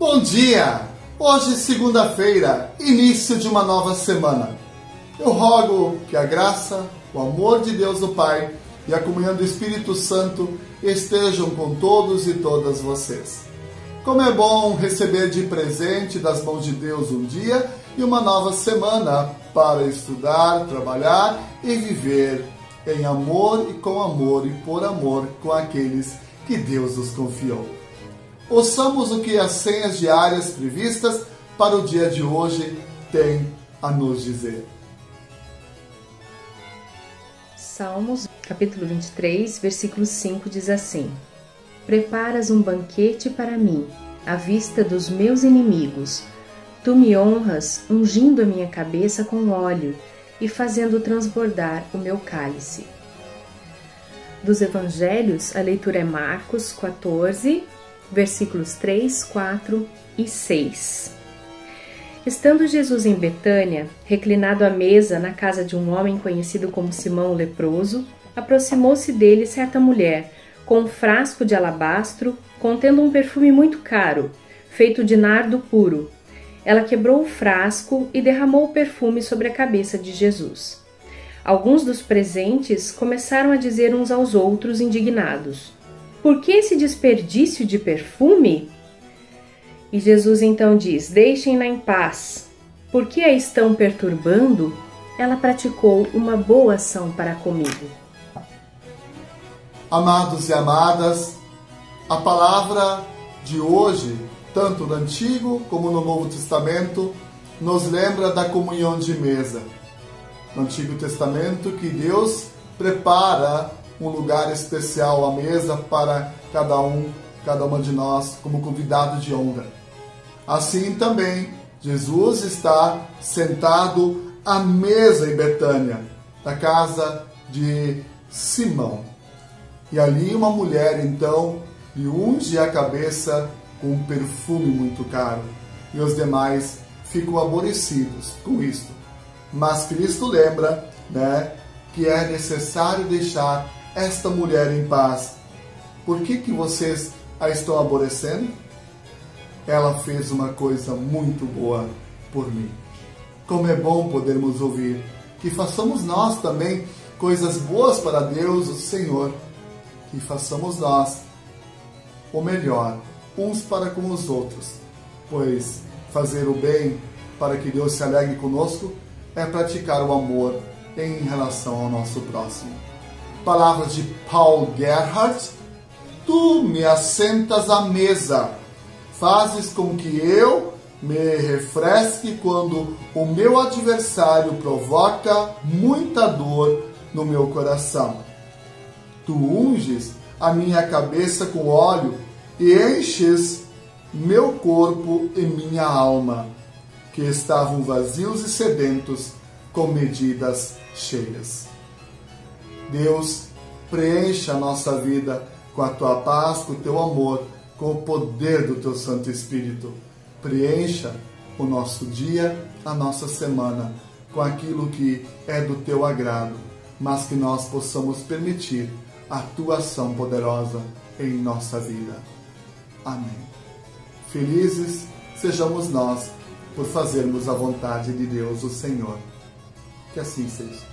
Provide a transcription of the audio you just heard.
Bom dia! Hoje, segunda-feira, início de uma nova semana. Eu rogo que a graça, o amor de Deus o Pai e a comunhão do Espírito Santo estejam com todos e todas vocês. Como é bom receber de presente das mãos de Deus um dia e uma nova semana para estudar, trabalhar e viver em amor e com amor e por amor com aqueles que Deus nos confiou. Ouçamos o que as senhas diárias previstas para o dia de hoje têm a nos dizer. Salmos, capítulo 23, versículo 5 diz assim: Preparas um banquete para mim, à vista dos meus inimigos. Tu me honras, ungindo a minha cabeça com óleo e fazendo transbordar o meu cálice. Dos evangelhos, a leitura é Marcos 14, versículos 3, 4 e 6. Estando Jesus em Betânia, reclinado à mesa na casa de um homem conhecido como Simão o leproso, aproximou-se dele certa mulher com um frasco de alabastro contendo um perfume muito caro, feito de nardo puro. Ela quebrou o frasco e derramou o perfume sobre a cabeça de Jesus. Alguns dos presentes começaram a dizer uns aos outros, indignados: Por que esse desperdício de perfume? E Jesus então diz: Deixem-na em paz. Por que a estão perturbando? Ela praticou uma boa ação para comigo. Amados e amadas, a palavra de hoje, tanto no Antigo como no Novo Testamento, nos lembra da comunhão de mesa. No Antigo Testamento, que Deus prepara um lugar especial à mesa para cada um, cada uma de nós, como convidado de honra. Assim também, Jesus está sentado à mesa em Betânia, da casa de Simão. E ali uma mulher então lhe unge a cabeça com um perfume muito caro. E os demais ficam aborrecidos com isto. Mas Cristo lembra, né, que é necessário deixar esta mulher em paz. Por que, que vocês a estão aborrecendo? Ela fez uma coisa muito boa por mim. Como é bom podermos ouvir que façamos nós também coisas boas para Deus, o Senhor que façamos nós o melhor, uns para com os outros, pois fazer o bem para que Deus se alegre conosco é praticar o amor em relação ao nosso próximo. Palavras de Paul Gerhardt: Tu me assentas à mesa, fazes com que eu me refresque quando o meu adversário provoca muita dor no meu coração. Tu unges a minha cabeça com óleo e enches meu corpo e minha alma, que estavam vazios e sedentos, com medidas cheias. Deus, preencha a nossa vida com a tua paz, com o teu amor, com o poder do teu Santo Espírito. Preencha o nosso dia, a nossa semana, com aquilo que é do teu agrado, mas que nós possamos permitir a tua ação poderosa em nossa vida. Amém. Felizes sejamos nós por fazermos a vontade de Deus, o Senhor. Que assim seja.